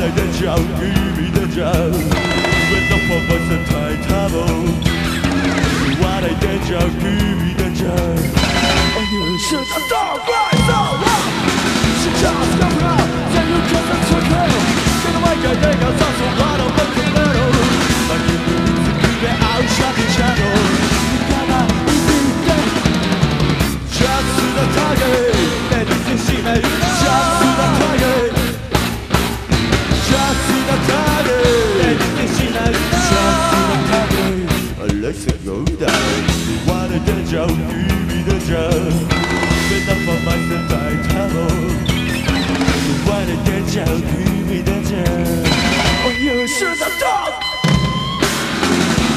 I did shout, give me the job With the purpose and time travel What I did shout, give me the job And you should stop right!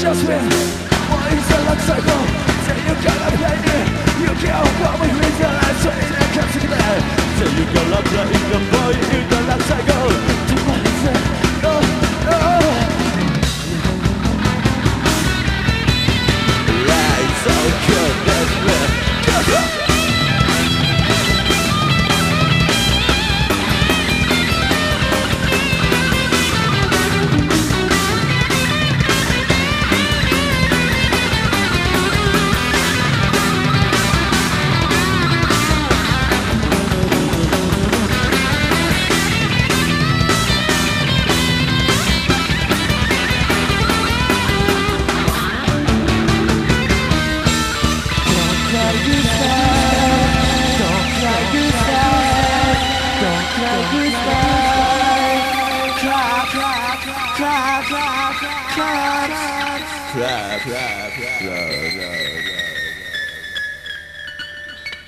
just me What is the life cycle? Say you gotta play me You can't help me with your life So it can't see that Say you gotta play me.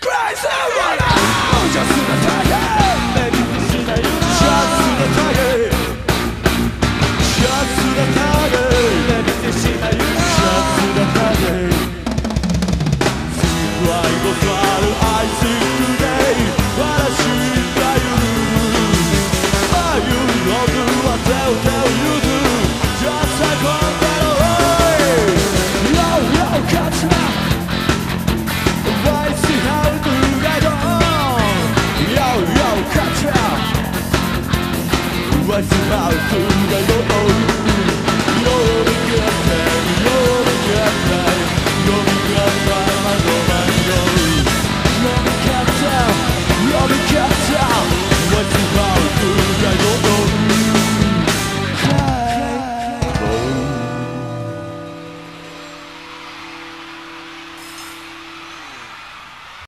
Cry someone out! Just in the fire!